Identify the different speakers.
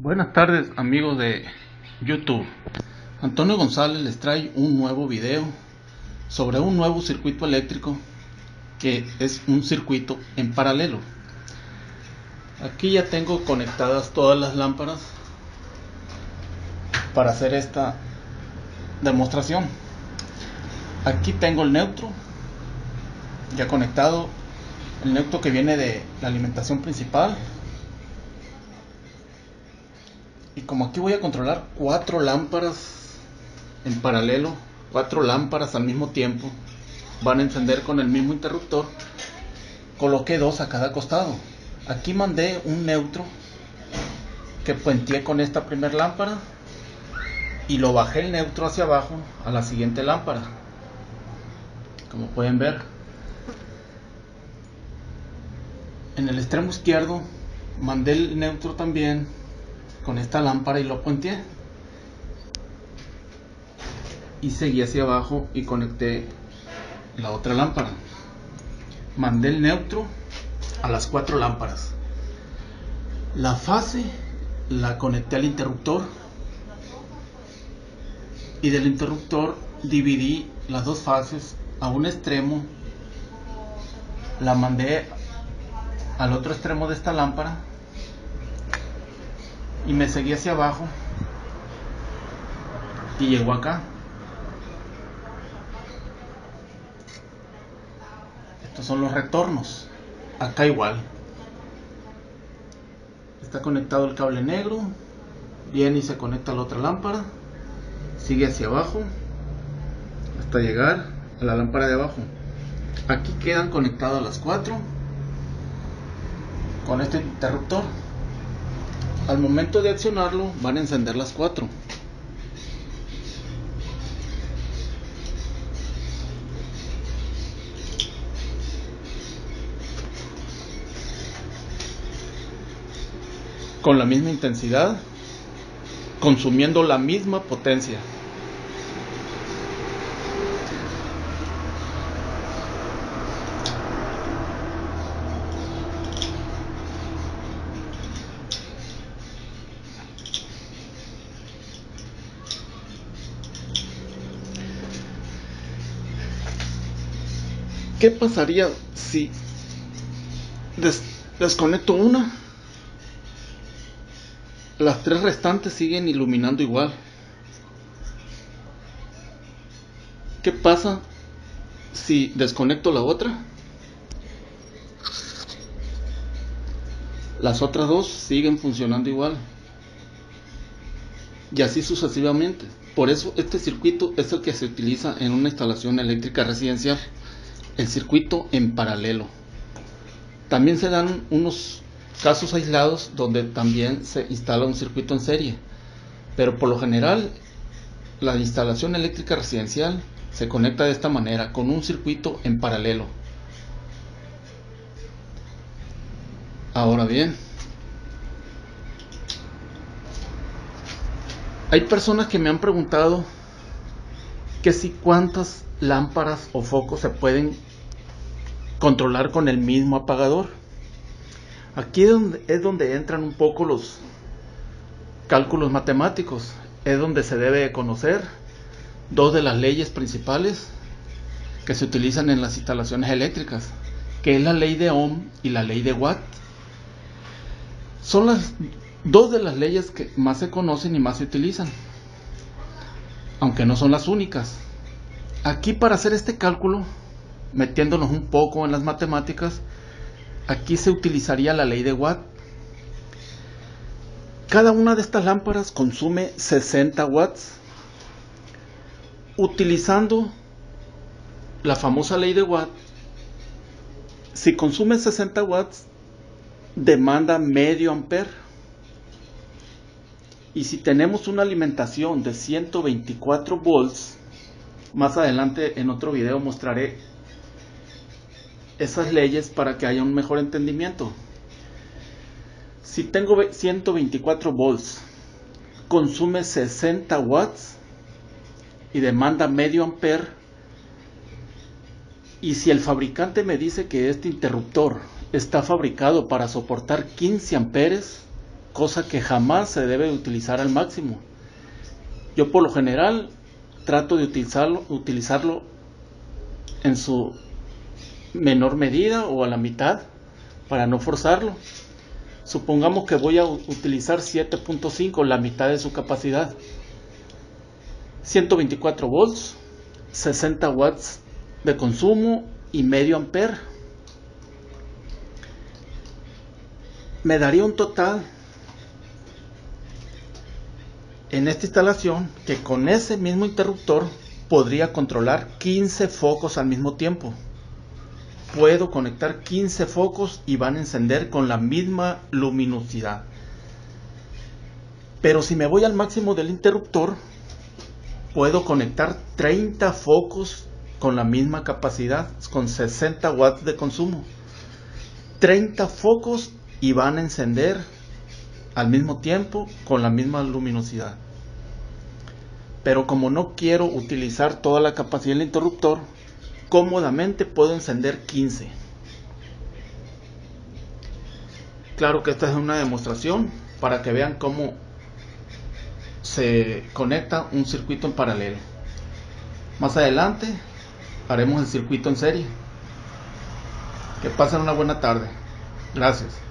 Speaker 1: Buenas tardes amigos de YouTube. Antonio González les trae un nuevo video sobre un nuevo circuito eléctrico que es un circuito en paralelo. Aquí ya tengo conectadas todas las lámparas para hacer esta demostración. Aquí tengo el neutro ya conectado, el neutro que viene de la alimentación principal y como aquí voy a controlar cuatro lámparas en paralelo, cuatro lámparas al mismo tiempo, van a encender con el mismo interruptor, coloqué dos a cada costado. Aquí mandé un neutro que puenteé con esta primera lámpara y lo bajé el neutro hacia abajo a la siguiente lámpara. Como pueden ver, en el extremo izquierdo mandé el neutro también con esta lámpara y lo puenteé. Y seguí hacia abajo y conecté la otra lámpara. Mandé el neutro a las cuatro lámparas. La fase la conecté al interruptor y del interruptor dividí las dos fases a un extremo. La mandé al otro extremo de esta lámpara y me seguí hacia abajo y llegó acá. Estos son los retornos. Acá igual. Está conectado el cable negro. Viene y se conecta a la otra lámpara. Sigue hacia abajo. Hasta llegar a la lámpara de abajo. Aquí quedan conectadas las cuatro. Con este interruptor al momento de accionarlo van a encender las cuatro. Con la misma intensidad, consumiendo la misma potencia. ¿Qué pasaría si desconecto una? Las tres restantes siguen iluminando igual. ¿Qué pasa si desconecto la otra? Las otras dos siguen funcionando igual. Y así sucesivamente. Por eso este circuito es el que se utiliza en una instalación eléctrica residencial el circuito en paralelo. También se dan unos casos aislados donde también se instala un circuito en serie, pero por lo general la instalación eléctrica residencial se conecta de esta manera, con un circuito en paralelo. Ahora bien, hay personas que me han preguntado que si cuántas lámparas o focos se pueden controlar con el mismo apagador. Aquí es donde, es donde entran un poco los cálculos matemáticos, es donde se debe conocer dos de las leyes principales que se utilizan en las instalaciones eléctricas, que es la ley de Ohm y la ley de Watt. Son las dos de las leyes que más se conocen y más se utilizan, aunque no son las únicas. Aquí para hacer este cálculo metiéndonos un poco en las matemáticas, aquí se utilizaría la ley de Watt. Cada una de estas lámparas consume 60 watts. Utilizando la famosa ley de Watt, si consume 60 watts, demanda medio ampere. Y si tenemos una alimentación de 124 volts, más adelante en otro video mostraré esas leyes para que haya un mejor entendimiento. Si tengo 124 volts, consume 60 watts y demanda medio ampere, y si el fabricante me dice que este interruptor está fabricado para soportar 15 amperes, cosa que jamás se debe utilizar al máximo. Yo por lo general trato de utilizarlo, utilizarlo en su menor medida o a la mitad para no forzarlo. Supongamos que voy a utilizar 7.5, la mitad de su capacidad. 124 volts, 60 watts de consumo y medio amper. Me daría un total en esta instalación que con ese mismo interruptor podría controlar 15 focos al mismo tiempo. Puedo conectar 15 focos y van a encender con la misma luminosidad. Pero si me voy al máximo del interruptor, puedo conectar 30 focos con la misma capacidad, con 60 watts de consumo. 30 focos y van a encender al mismo tiempo con la misma luminosidad. Pero como no quiero utilizar toda la capacidad del interruptor, cómodamente puedo encender 15. Claro que esta es una demostración para que vean cómo se conecta un circuito en paralelo. Más adelante haremos el circuito en serie. Que pasen una buena tarde. Gracias.